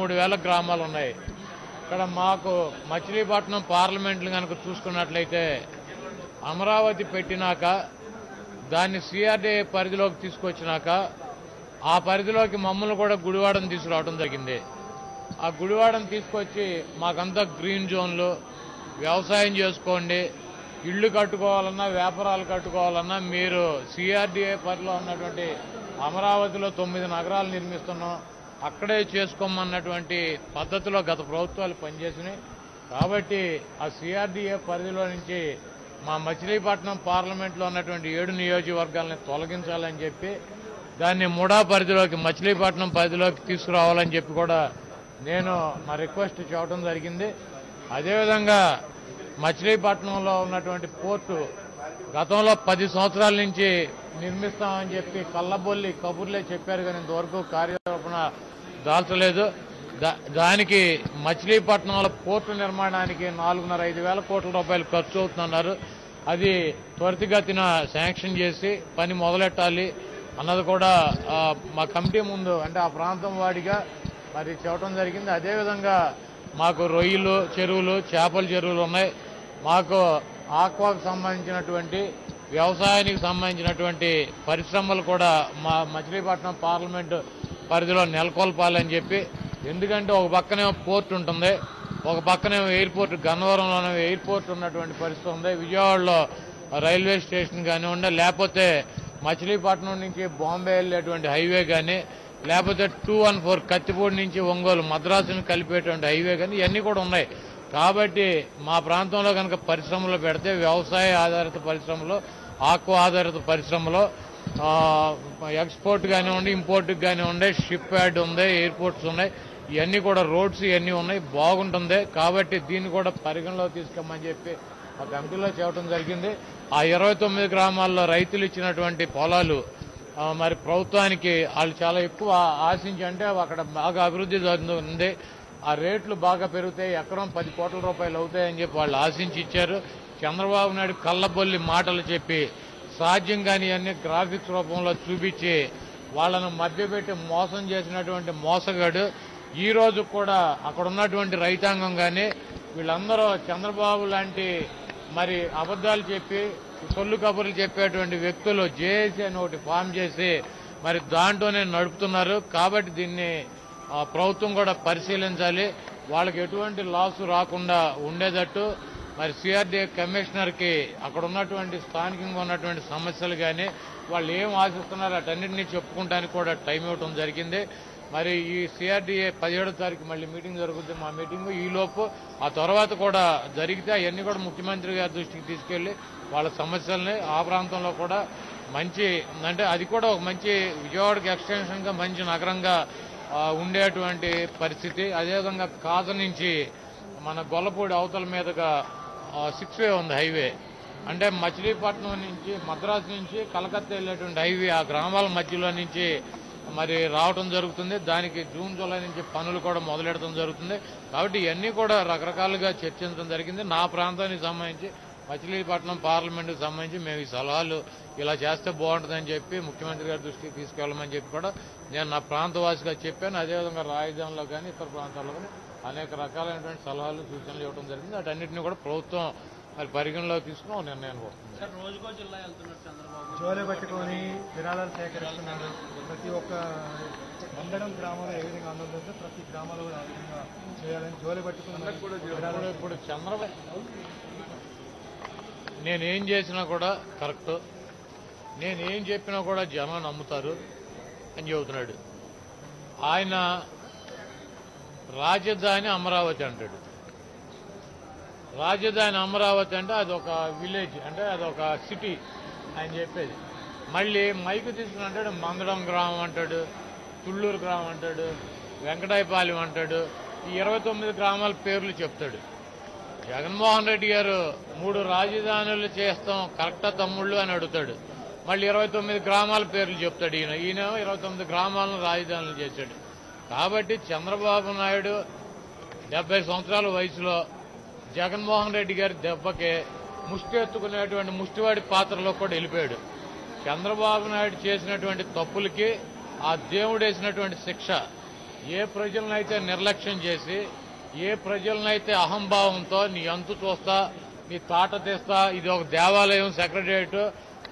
మూడు వేల గ్రామాలు ఉన్నాయి. ఇక్కడ మాకు మచిలీపట్నం పార్లమెంట్లు కనుక చూసుకున్నట్లయితే అమరావతి పెట్టినాక దాన్ని సిఆర్డీఏ పరిధిలోకి తీసుకొచ్చినాక ఆ పరిధిలోకి మమ్మల్ని కూడా గుడివాడను తీసుకురావడం జరిగింది. ఆ గుడివాడను తీసుకొచ్చి మాకంతా గ్రీన్ జోన్లు వ్యవసాయం చేసుకోండి ఇళ్ళు కట్టుకోవాలన్నా వ్యాపారాలు కట్టుకోవాలన్నా మీరు సిఆర్డీఏ పరిధిలో ఉన్నటువంటి అమరావతిలో తొమ్మిది నగరాలు నిర్మిస్తున్నాం. అక్కడే చేసుకోమన్నటువంటి పద్ధతిలో గత ప్రభుత్వాలు పనిచేసినాయి. కాబట్టి ఆ సిఆర్డిఏ పరిధిలో నుంచి మా మచిలీపట్నం పార్లమెంట్లో ఉన్నటువంటి ఏడు నియోజకవర్గాలని తొలగించాలని చెప్పి దాన్ని ముడా పరిధిలోకి మచిలీపట్నం పరిధిలోకి తీసుకురావాలని చెప్పి కూడా నేను నా రిక్వెస్ట్ చేయడం జరిగింది. అదేవిధంగా మచిలీపట్నంలో ఉన్నటువంటి పోర్టు గతంలో పది సంవత్సరాల నుంచి నిర్మిస్తామని చెప్పి కళ్ళబొల్లి కబుర్లే చెప్పారు కానీ ఇంతవరకు కార్యరూపణ దాల్చలేదు. దా- దానికి మచిలీపట్నంలో పోర్టు నిర్మాణానికి నాలుగున్నర ఐదు వేల కోట్ల రూపాయలు ఖర్చు అవుతుందన్నారు. అది త్వరితగతిన శాంక్షన్ చేసి పని మొదలెట్టాలి అన్నది కూడా మా కమిటీ ముందు అంటే ఆ ప్రాంతం వాడిగా మరి చెప్పడం జరిగింది. అదేవిధంగా మాకు రొయ్యలు చెరువులు చేపల చెరువులు ఉన్నాయి. మాకు ఆక్వాకు సంబంధించినటువంటి వ్యవసాయానికి సంబంధించినటువంటి పరిశ్రమలు కూడా మా మచిలీపట్నం పార్లమెంటు పరిధిలో నెలకొల్పాలని చెప్పి ఎందుకంటే ఒక పక్కనే పోర్ట్ ఉంటుంది ఒక పక్కనే ఎయిర్పోర్ట్ గన్నవరంలోనే ఎయిర్పోర్ట్ ఉన్నటువంటి పరిస్థితి ఉంది. విజయవాడలో రైల్వే స్టేషన్ కానివ్వండి లేకపోతే మచిలీపట్నం నుంచి బాంబే వెళ్ళేటువంటి హైవే కానీ లేకపోతే టూ వన్ ఫోర్ కత్తిపూడి నుంచి ఒంగోలు మద్రాసుని కలిపేటువంటి హైవే కానీ ఇవన్నీ కూడా ఉన్నాయి. కాబట్టి మా ప్రాంతంలో కనుక పరిశ్రమలు పెడితే వ్యవసాయ ఆధారిత పరిశ్రమలు ఆక్వా ఆధారిత పరిశ్రమలో ఎక్స్పోర్ట్ కానివ్వండి ఇంపోర్ట్ కానివ్వండి షిప్ యార్డ్ ఉంది ఎయిర్పోర్ట్స్ ఉన్నాయి ఇవన్నీ కూడా రోడ్స్ ఇవన్నీ ఉన్నాయి బాగుంటుంది. కాబట్టి దీన్ని కూడా పరిగణలో తీసుకోమని చెప్పి ఆ కమిటీలో చేయడం జరిగింది. ఆ ఇరవై తొమ్మిది గ్రామాల్లో రైతులు ఇచ్చినటువంటి పొలాలు మరి ప్రభుత్వానికి వాళ్ళు చాలా ఎక్కువ ఆశించి అంటే అక్కడ బాగా అభివృద్ధి జరుగుతుంది. ఆ రేట్లు బాగా పెరుగుతాయి ఎకరం పది కోట్ల రూపాయలు అవుతాయని చెప్పి వాళ్ళు ఆశించి ఇచ్చారు చంద్రబాబు నాయుడు కళ్ళబొల్లి మాటలు చెప్పి సాధ్యం కాని అన్ని గ్రాఫిక్స్ రూపంలో చూపించి వాళ్ళను మధ్యపెట్టి మోసం చేసినటువంటి మోసగాడు. ఈ రోజు కూడా అక్కడ ఉన్నటువంటి రైతాంగం కానీ వీళ్ళందరూ చంద్రబాబు లాంటి మరి అబద్ధాలు చెప్పి సొల్లు కబుర్లు చెప్పేటువంటి వ్యక్తులు జేఏసీ అని ఒకటి ఫామ్ చేసి మరి దాంట్లోనే నడుపుతున్నారు. కాబట్టి దీన్ని ప్రభుత్వం కూడా పరిశీలించాలి. వాళ్ళకి ఎటువంటి లాస్ రాకుండా ఉండేటట్టు మరి సిఆర్డీఏ కమిషనర్కి అక్కడ ఉన్నటువంటి స్థానికంగా ఉన్నటువంటి సమస్యలు కానీ వాళ్ళు ఏం ఆశిస్తున్నారు అటన్నింటినీ చెప్పుకుంటానికి కూడా టైం ఇవ్వడం జరిగింది. మరి ఈ సిఆర్డీఏ పదిహేడో తారీఖు మళ్ళీ మీటింగ్ జరుగుతుంది మా మీటింగ్ ఈ లోపు. ఆ తర్వాత కూడా జరిగితే అవన్నీ కూడా ముఖ్యమంత్రి గారి దృష్టికి తీసుకెళ్ళి వాళ్ళ సమస్యల్ని ఆ ప్రాంతంలో కూడా మంచి అంటే అది కూడా ఒక మంచి విజయవాడకి ఎక్స్టెన్షన్గా మంచి నగరంగా ఉండేటువంటి పరిస్థితి. అదేవిధంగా కాజ నుంచి మన గొల్లపూడి అవతల మీదుగా సిక్స్ వే ఉంది హైవే అంటే మచిలీపట్నం నుంచి మద్రాసు నుంచి కలకత్తా వెళ్ళేటువంటి హైవే ఆ గ్రామాల మధ్యలో నుంచి మరి రావడం జరుగుతుంది. దానికి జూన్ జూలై నుంచి పనులు కూడా మొదలెడటం జరుగుతుంది. కాబట్టి ఇవన్నీ కూడా రకరకాలుగా చర్చించడం జరిగింది. నా ప్రాంతానికి సంబంధించి మచిలీపట్నం పార్లమెంట్కి సంబంధించి మేము ఈ సలహాలు ఇలా చేస్తే బాగుంటుందని చెప్పి ముఖ్యమంత్రి గారి దృష్టికి తీసుకెళ్ళమని చెప్పి కూడా నేను నా ప్రాంతవాసిగా చెప్పాను. అదేవిధంగా రాజధానిలో కానీ ఇతర ప్రాంతాల్లో కానీ అనేక రకాలైనటువంటి సలహాలు సూచనలు ఇవ్వడం జరిగింది. వాటన్నిటిని కూడా ప్రభుత్వం మరి పరిగణలోకి తీసుకుని ఒక నిర్ణయానికి వస్తుంది సార్ రోజుకో జిల్లా వెళ్తున్నారు చంద్రబాబు. జోలే పట్టుకొని విరాళాలు సేకరిస్తున్నారు. ప్రతి ఒక్క మండలం గ్రామంలో ఏ విధంగా ఆందోళన ప్రతి గ్రామంలో కూడా ఆ విధంగా చేయాలని జోలే పట్టుకుని ఇప్పుడు చంద్రబాబు నేనేం చేసినా కూడా కరెక్ట్. నేనేం చెప్పినా కూడా జనం నమ్ముతారు అని చెబుతున్నాడు. ఆయన రాజధాని అమరావతి అంటాడు. రాజధాని అమరావతి అంటే అదొక విలేజ్ అంటే అదొక సిటీ అని చెప్పేది. మళ్ళీ మైకు తీసుకుని అంటాడు మందడం గ్రామం అంటాడు తుళ్ళూరు గ్రామం అంటాడు వెంకటాయపాలెం అంటాడు ఈ ఇరవై తొమ్మిది గ్రామాల పేర్లు చెప్తాడు. జగన్మోహన్ రెడ్డి గారు మూడు రాజధానులు చేస్తాం కరెక్టా తమ్ముళ్ళు అని అడుగుతాడు. మళ్ళీ ఇరవై తొమ్మిది గ్రామాల పేర్లు చెప్తాడు ఈయన. ఈయన ఇరవై తొమ్మిది గ్రామాలను రాజధానులు చేశాడు. కాబట్టి చంద్రబాబు నాయుడు డెబ్బై సంవత్సరాల వయసులో జగన్మోహన్ రెడ్డి గారి దెబ్బకే ముష్టి ఎత్తుకునేటువంటి ముష్టివాడి పాత్రలో కూడా వెళ్ళిపోయాడు. చంద్రబాబు నాయుడు చేసినటువంటి తప్పులకి ఆ దేవుడు వేసినటువంటి శిక్ష ఏ ప్రజలనైతే నిర్లక్ష్యం చేసి ఏ ప్రజలనైతే అహంభావంతో నీ అంతు చూస్తా నీ తాట తీస్తా ఇది ఒక దేవాలయం సెక్రటరియట్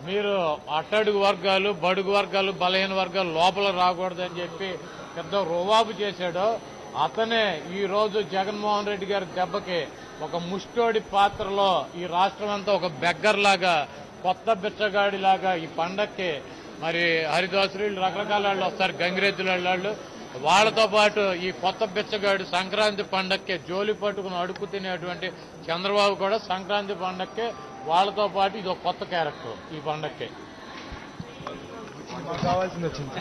మీరు అట్టడుగు వర్గాలు బడుగు వర్గాలు బలహీన వర్గాలు లోపల రాకూడదని చెప్పి పెద్ద రువాబు చేశాడో. అతనే ఈ రోజు జగన్మోహన్ రెడ్డి గారి దెబ్బకి ఒక ముష్టోడి పాత్రలో ఈ రాష్ట్రం అంతా ఒక బెగ్గర్లాగా కొత్త బిచ్చగాడిలాగా ఈ పండక్కి మరి హరిదాసులు రకరకాల వాళ్ళు వస్తారు గంగిరెద్దుల వాళ్ళు. వాళ్ళతో పాటు ఈ కొత్త బిచ్చగాడు సంక్రాంతి పండక్కే జోలి పట్టుకుని అడుగు తినేటువంటి చంద్రబాబు కూడా సంక్రాంతి పండక్కే వాళ్ళతో పాటు ఇది ఒక కొత్త క్యారెక్టర్ ఈ పండక్కే. కావాల్సింది వచ్చింది.